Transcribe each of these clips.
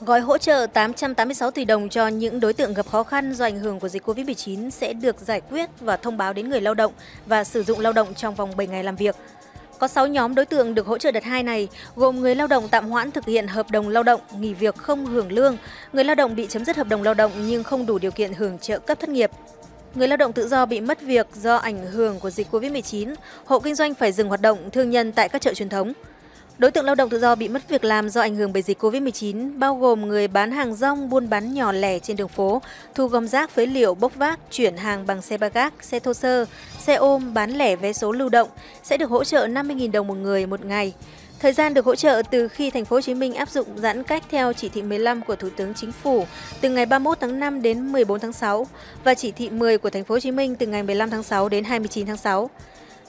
Gói hỗ trợ 886 tỷ đồng cho những đối tượng gặp khó khăn do ảnh hưởng của dịch Covid-19 sẽ được giải quyết và thông báo đến người lao động và sử dụng lao động trong vòng 7 ngày làm việc. Có 6 nhóm đối tượng được hỗ trợ đợt 2 này, gồm người lao động tạm hoãn thực hiện hợp đồng lao động, nghỉ việc không hưởng lương, người lao động bị chấm dứt hợp đồng lao động nhưng không đủ điều kiện hưởng trợ cấp thất nghiệp, Người lao động tự do bị mất việc do ảnh hưởng của dịch Covid-19, hộ kinh doanh phải dừng hoạt động, thương nhân tại các chợ truyền thống. Đối tượng lao động tự do bị mất việc làm do ảnh hưởng bởi dịch Covid-19 bao gồm người bán hàng rong, buôn bán nhỏ lẻ trên đường phố, thu gom rác phế liệu, bốc vác, chuyển hàng bằng xe ba gác, xe thô sơ, xe ôm, bán lẻ vé số lưu động sẽ được hỗ trợ 50.000 đồng một người một ngày. Thời gian được hỗ trợ từ khi thành phố Hồ Chí Minh áp dụng giãn cách theo chỉ thị 15 của Thủ tướng Chính phủ từ ngày 31 tháng 5 đến 14 tháng 6 và chỉ thị 10 của thành phố Hồ Chí Minh từ ngày 15 tháng 6 đến 29 tháng 6.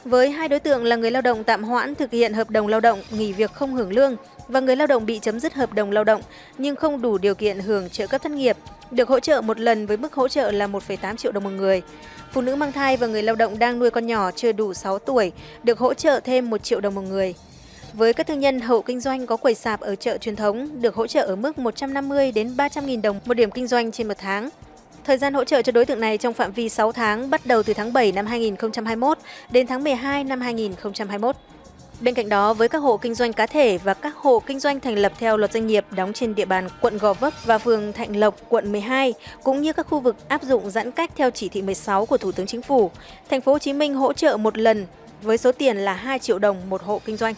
Với hai đối tượng là người lao động tạm hoãn thực hiện hợp đồng lao động, nghỉ việc không hưởng lương và người lao động bị chấm dứt hợp đồng lao động nhưng không đủ điều kiện hưởng trợ cấp thất nghiệp, được hỗ trợ một lần với mức hỗ trợ là 1,8 triệu đồng một người. Phụ nữ mang thai và người lao động đang nuôi con nhỏ chưa đủ 6 tuổi được hỗ trợ thêm 1 triệu đồng một người. Với các thương nhân hộ kinh doanh có quầy sạp ở chợ truyền thống được hỗ trợ ở mức 150 đến 300 000 đồng một điểm kinh doanh trên một tháng. Thời gian hỗ trợ cho đối tượng này trong phạm vi 6 tháng bắt đầu từ tháng 7 năm 2021 đến tháng 12 năm 2021. Bên cạnh đó, với các hộ kinh doanh cá thể và các hộ kinh doanh thành lập theo luật doanh nghiệp đóng trên địa bàn quận Gò Vấp và phường Thạnh Lộc, quận 12, cũng như các khu vực áp dụng giãn cách theo chỉ thị 16 của Thủ tướng Chính phủ, thành phố Hồ Chí Minh hỗ trợ một lần với số tiền là 2 triệu đồng một hộ kinh doanh.